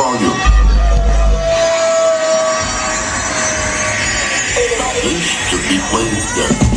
volume. This to be Wednesday.